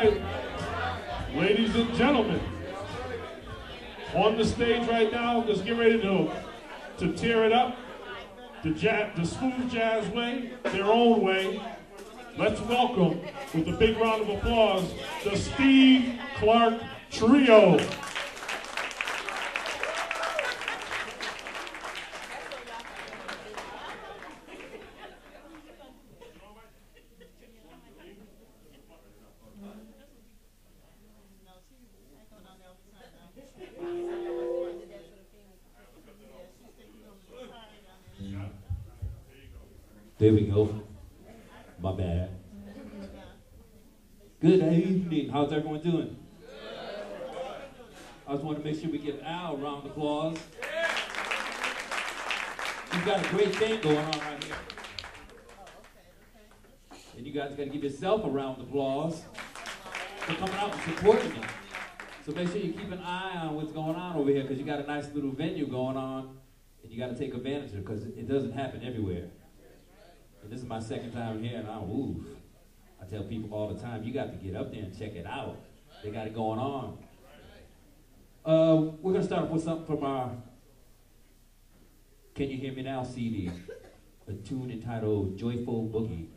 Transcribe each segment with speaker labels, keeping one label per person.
Speaker 1: Ladies and gentlemen, on the stage right now, let's get ready to, to tear it up the, jazz, the smooth jazz way, their own way. Let's welcome, with a big round of applause, the Steve Clarke Trio.
Speaker 2: There we go. My bad. Good doing? I just want to make sure we give Al a round of applause. He's got a great thing going on right here. And you guys got to give yourself a round of applause for coming out and supporting me. So make sure you keep an eye on what's going on over here because you got a nice little venue going on and you got to take advantage of it because it doesn't happen everywhere. And this is my second time here, and I'm oof. I tell people all the time, you got to get up there and check it out. They got it going on. Uh, we're gonna start off with something from our "Can You Hear Me Now" CD, a tune entitled "Joyful Boogie."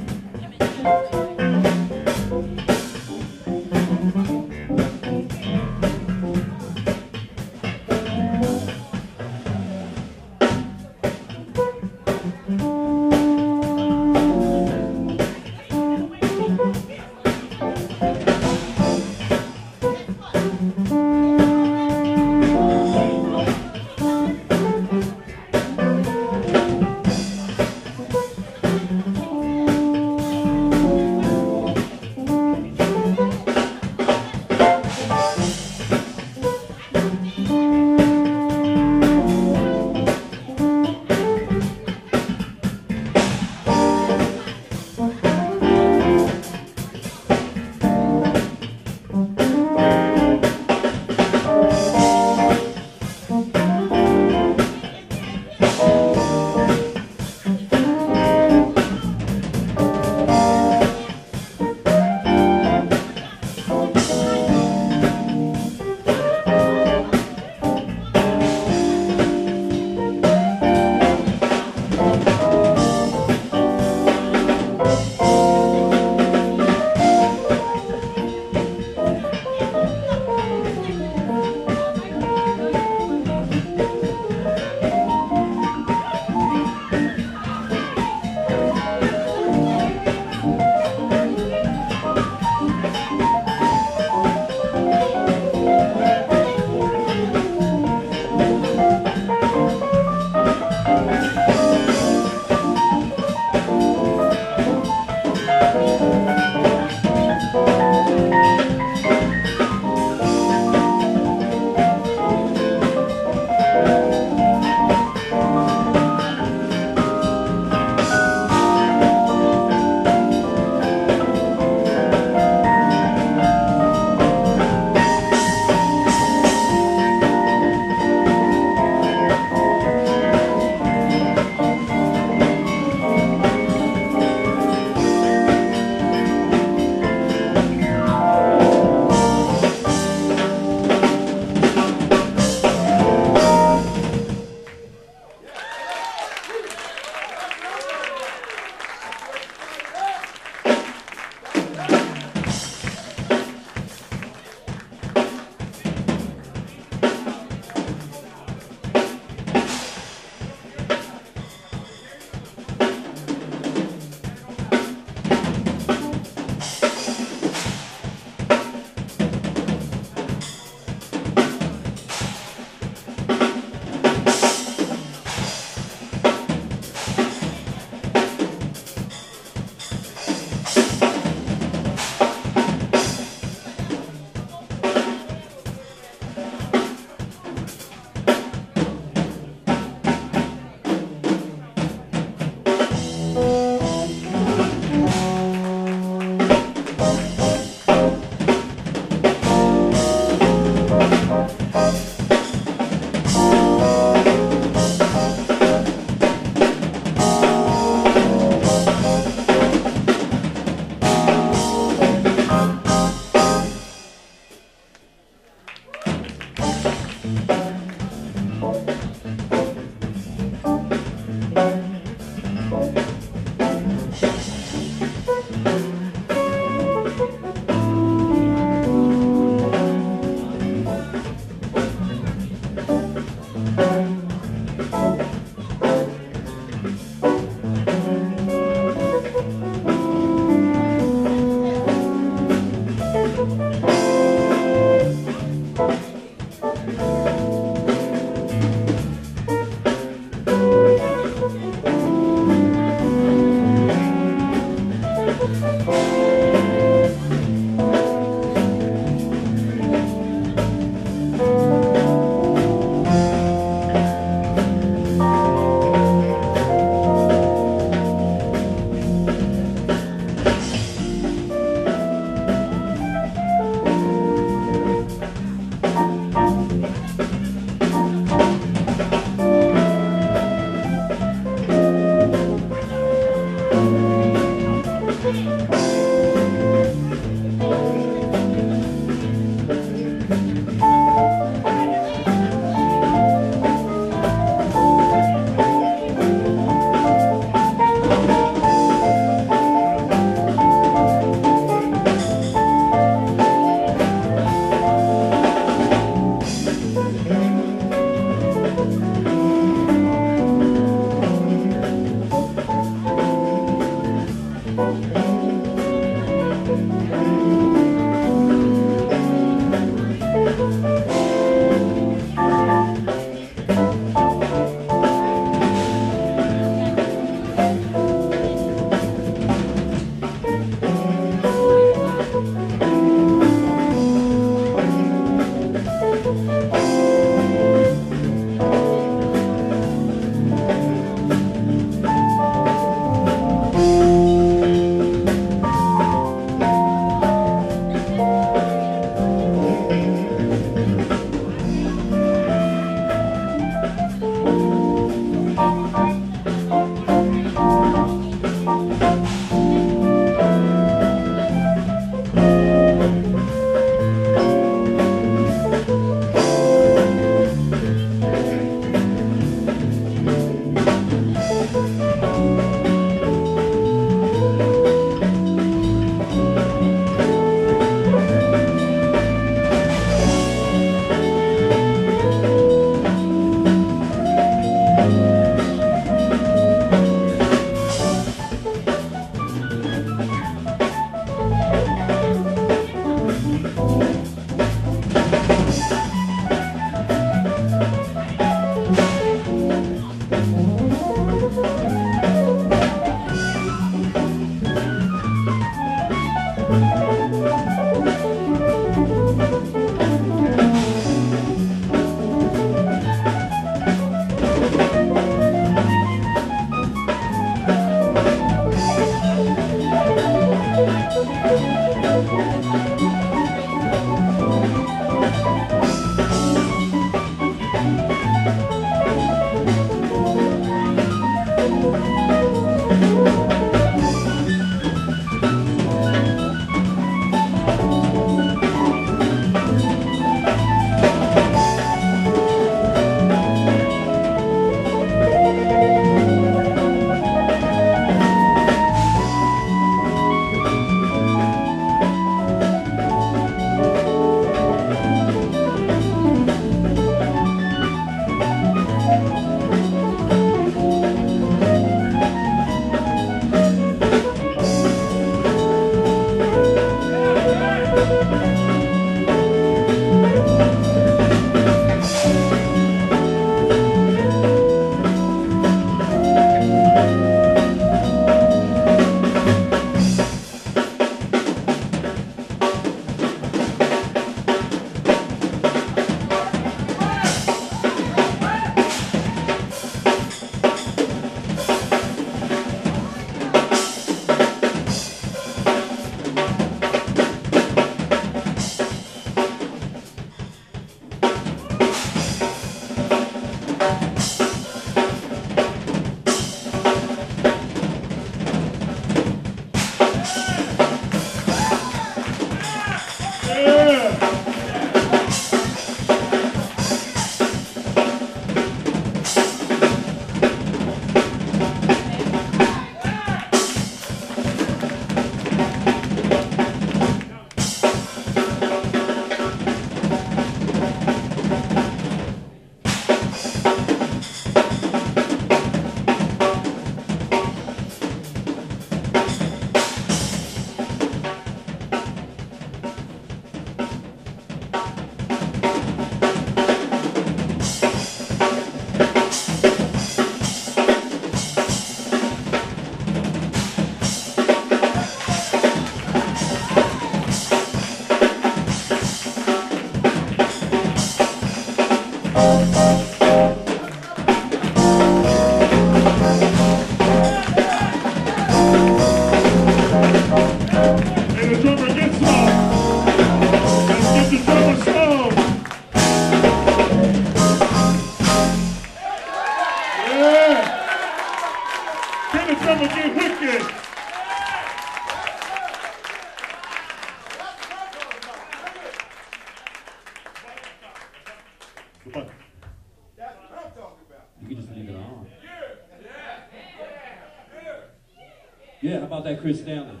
Speaker 2: Chris Stanley?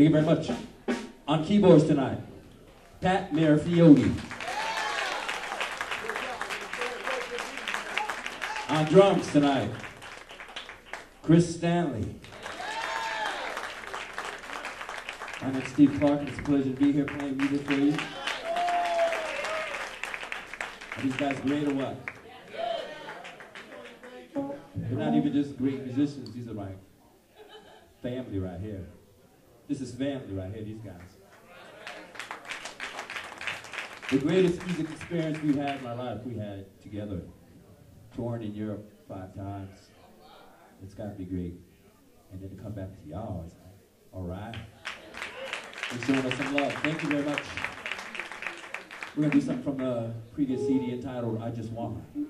Speaker 3: Thank
Speaker 2: you very much. On keyboards tonight, Pat Marafiote. On drums tonight, Chris Stanley. My name's Steve Clarke, and it's a pleasure to be here playing music for you. Are these guys great or what? They're not even just great musicians, these are my family right here. This is family right here, these guys. The greatest music experience we've had in our life, we had together. Touring in Europe five times. It's got to be great. And then to come back to y'all, it's like, all right. You're showing us some love. Thank you very much. We're going to do something from the previous CD entitled I Just Want Her.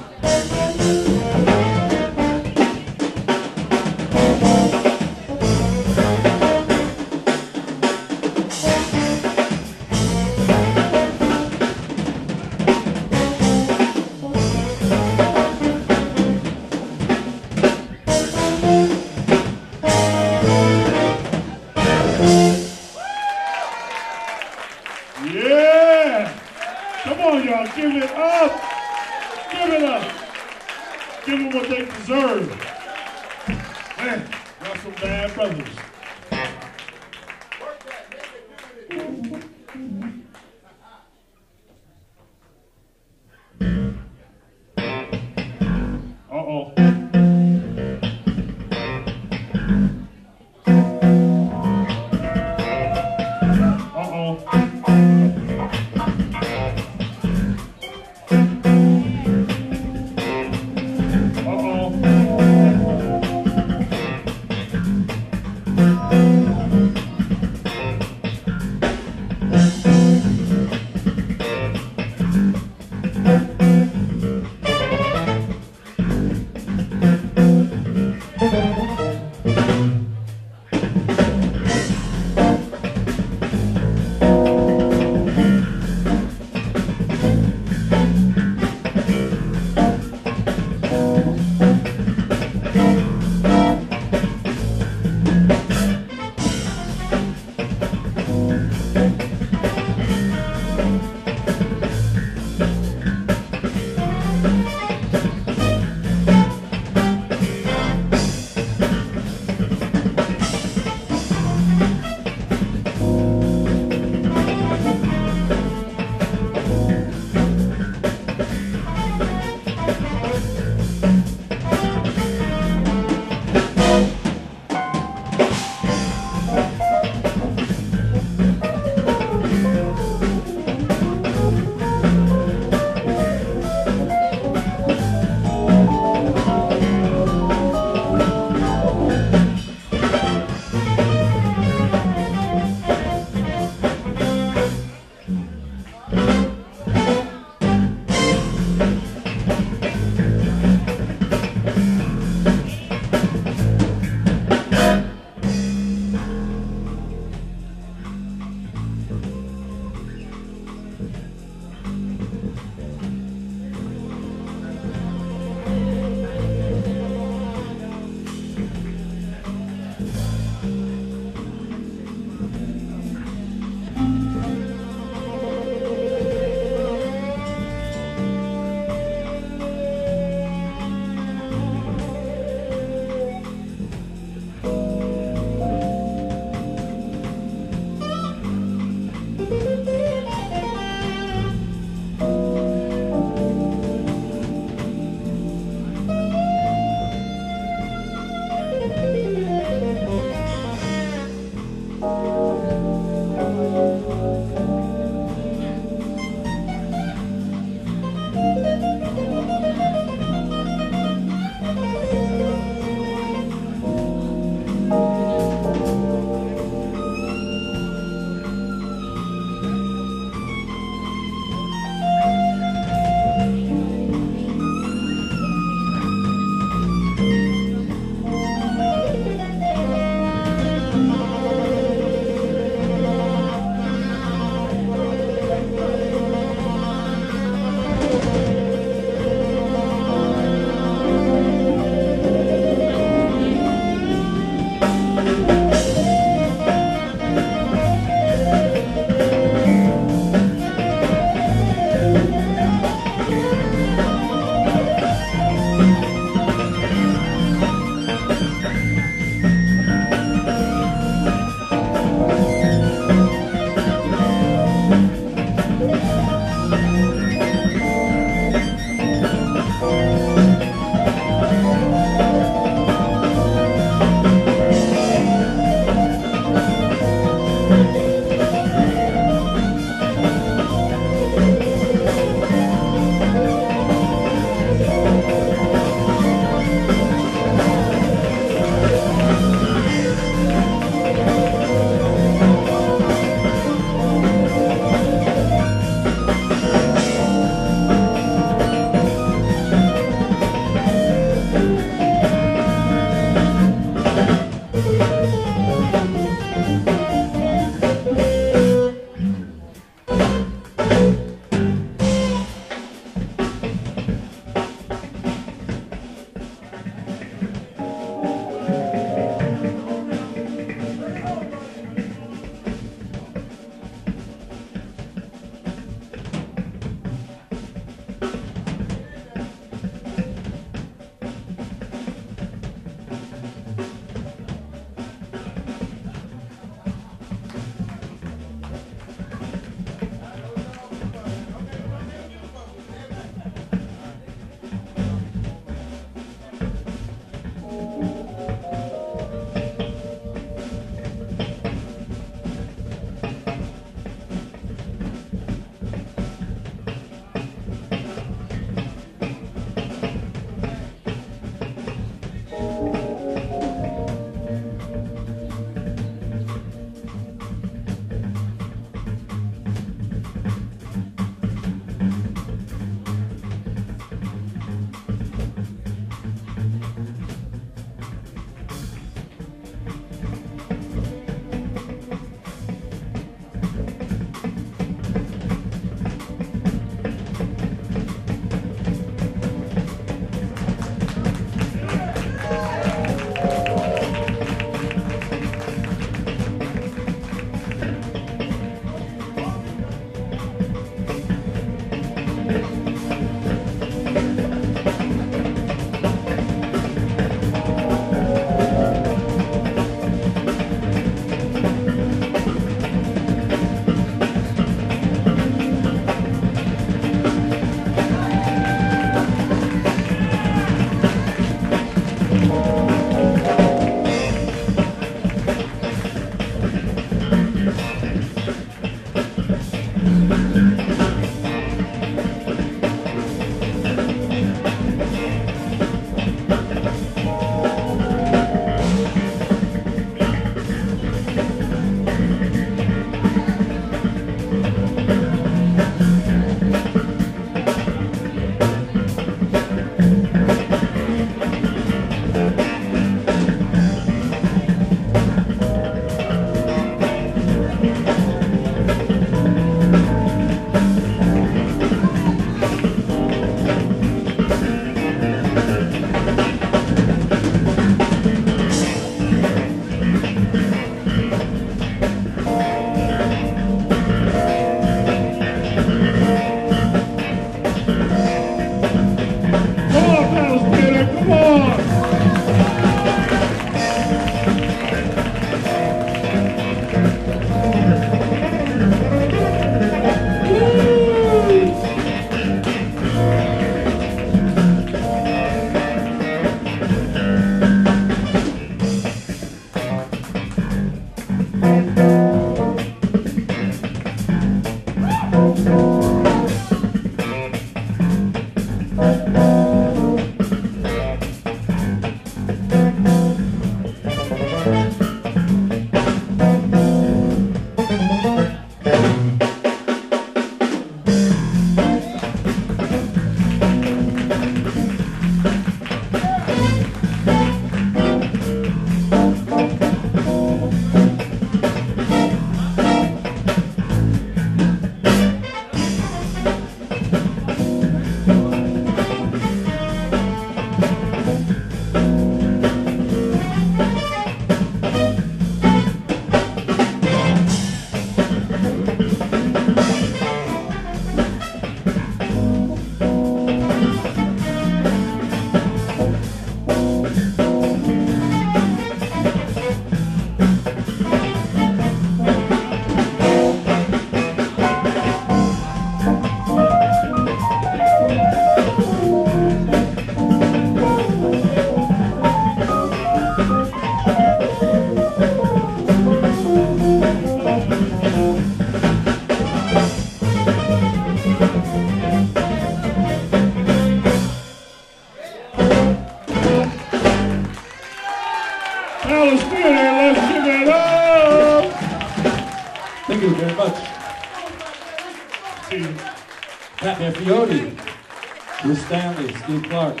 Speaker 2: Steve Clarke.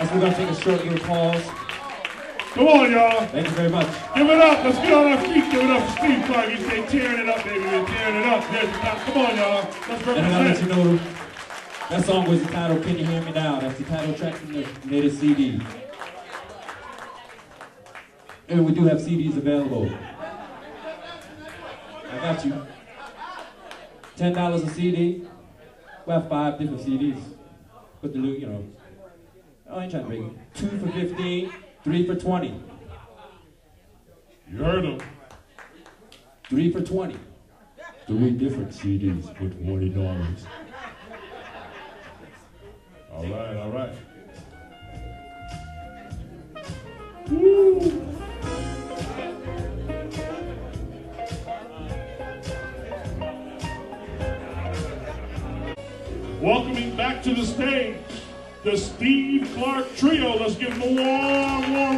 Speaker 2: As we're gonna take a short little pause.
Speaker 1: Come on, y'all.
Speaker 2: Thank you very much.
Speaker 1: Give it up. Let's get on our feet. Give it up for Steve Clarke. He's tearing it up, baby. They're tearing it up. There's the. Come on, y'all. Let's
Speaker 2: And I gotta let you know that song was entitled Can You Hear Me Now? That's the title track from the latest CD. And we do have CDs available. I got you. Ten dollars a CD. We have five different CDs. But the new, you know. Oh, I ain't trying to break it. Two for fifteen, three for twenty.
Speaker 1: You heard him.
Speaker 2: Three for twenty.
Speaker 1: Three different CDs for twenty dollars. All right, all right. Woo. Welcoming back to the stage the Steve Clarke Trio. Let's give them a warm, warm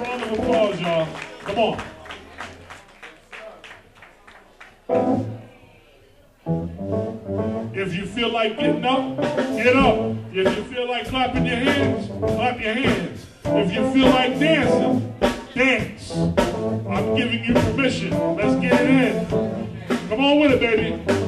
Speaker 1: round of applause, y'all. Come on. If you feel like getting up, get up. If you feel like clapping your hands, clap your hands. If you feel like dancing, dance. I'm giving you permission. Let's get it in. Come on with it, baby.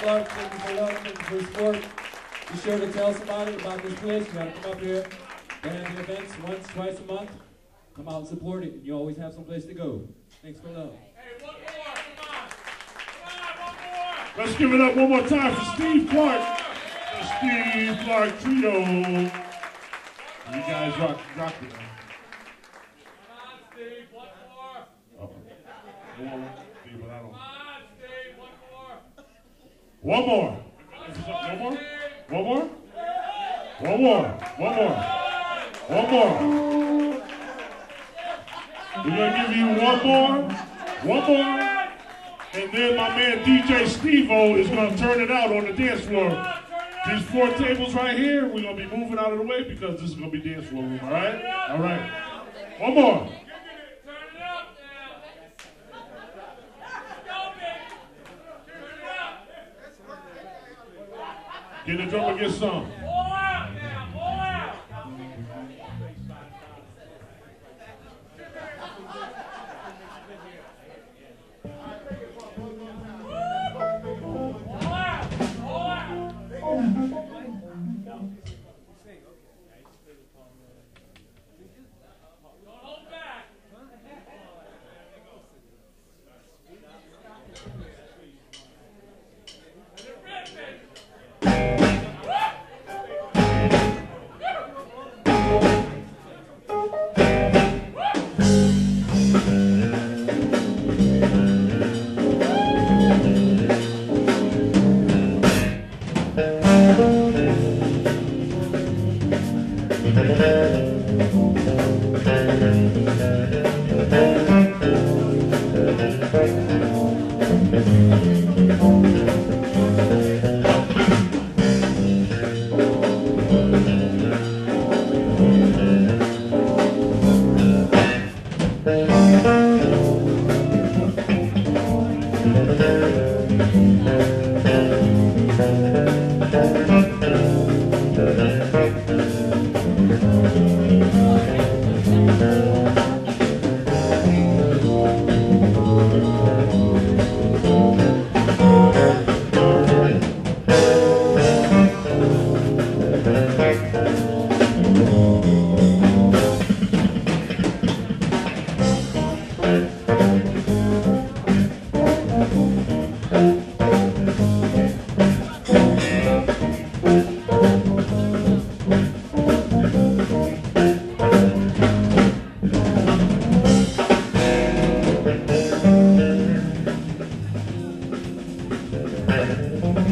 Speaker 1: Clarke,
Speaker 3: thank you for
Speaker 2: love, thank you for support. Be sure to tell somebody about this place. You gotta come up here. They have the events once, twice a month. Come out and support it. and You always have some place to go. Thanks for love. Hey, one more. Come on. Come on, one more.
Speaker 1: Let's give it up one more time for Steve Clarke. The Steve Clarke Trio. You guys rock, rock it. Uh-oh. One more. Steve, but I don't- One more. One more? One more? One more. One more. One more. We're gonna give you one more. One more. And then my man DJ Stevo is gonna turn it out on the dance floor. These four tables right here, we're gonna be moving out of the way because this is gonna be dance floor room, all right? All right. One more. Get the drummer, get some.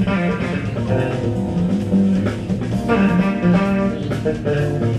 Speaker 1: Thank you.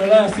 Speaker 1: And that's